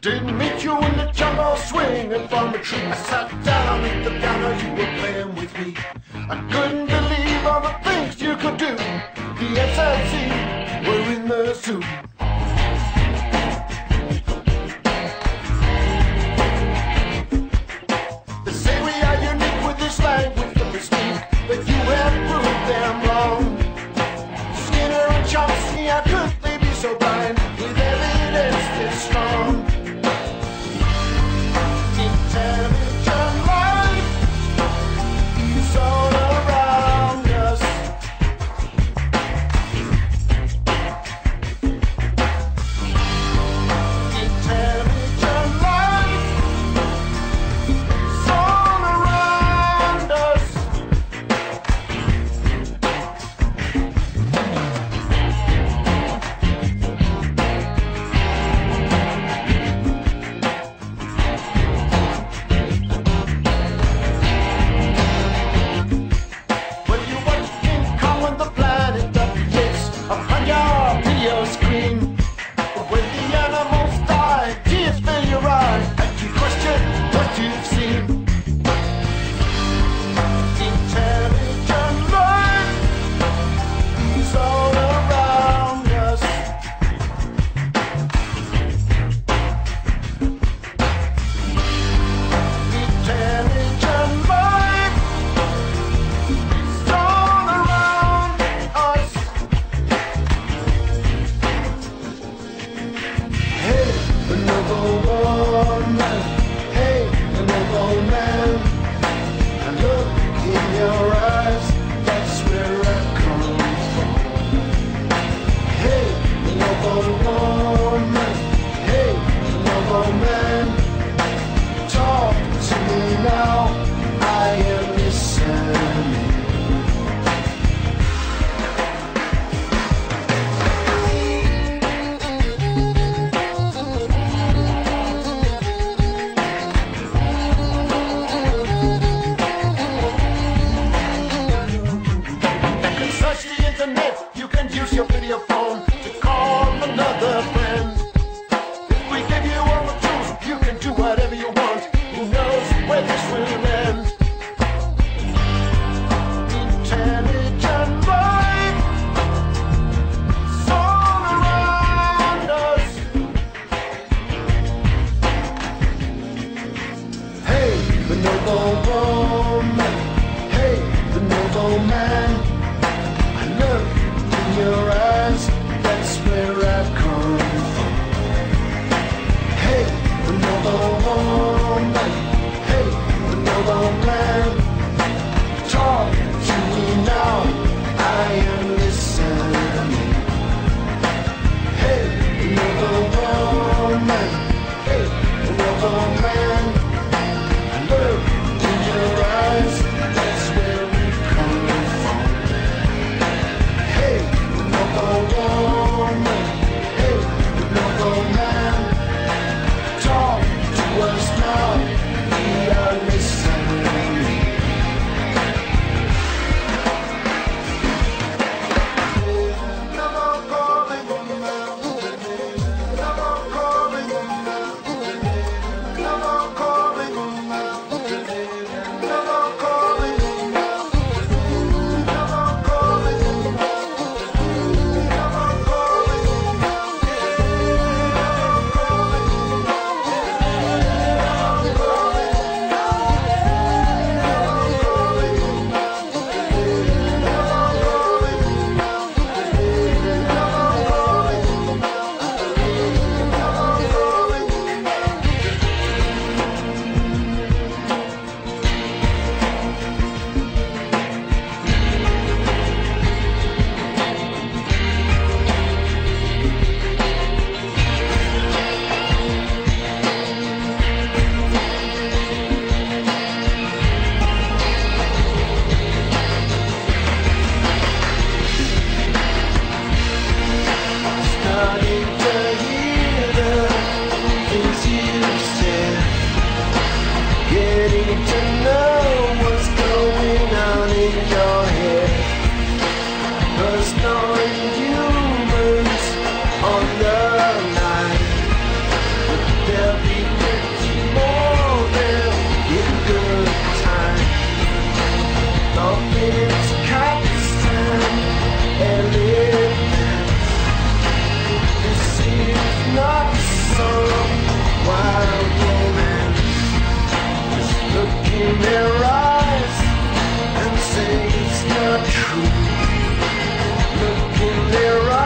Didn't meet you in the jungle swinging from a tree. I sat down at the piano, you were playing with me. I couldn't believe all the things you could do. The SLC were in the zoo. on Look in their eyes.